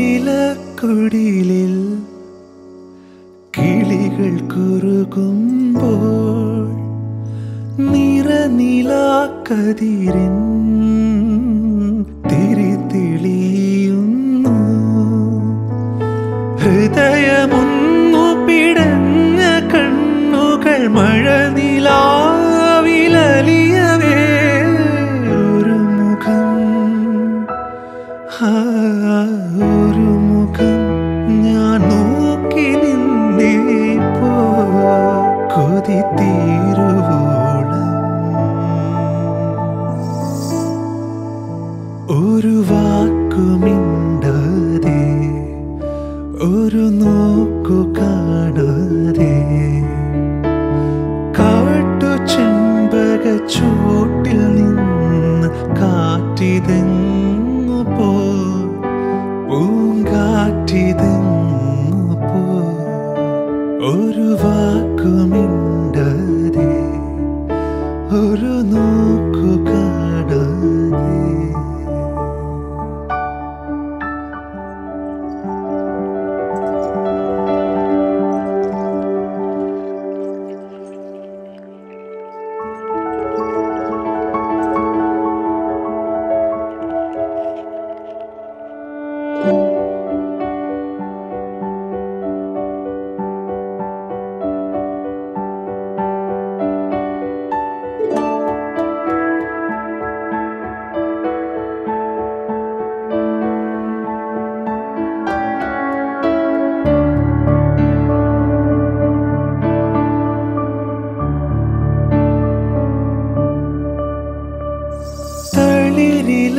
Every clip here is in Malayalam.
നിലക്കുടിലിൽ കിളികൾ കുറുകുമ്പോൾ നിറനിലാക്കതിരിൻ ഒരു വാക്കുമിണ്ടാതെ ഒരു നോക്കു കാണാതെ കാട്ടു ചെമ്പക ചൂട്ടിൽ നിന്ന് കാറ്റിതെങ്ങു പോ പോ ഒരു വാക്കുമിണ്ടാതെ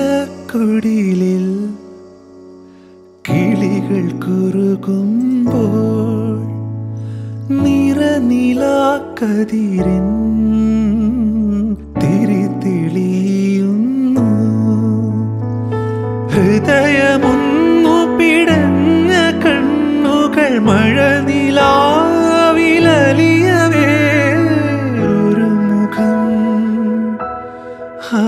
തളിരിലക്കുടിലിൽ നിറനിലാക്കതിരിൻ തിരിതെളിയുന്നു ഹൃദയമൊന്നു പിടഞ്ഞ കണ്ണുകൾ മഴ നിലാവിലലിയവേ. ഒരു മുഖം ആ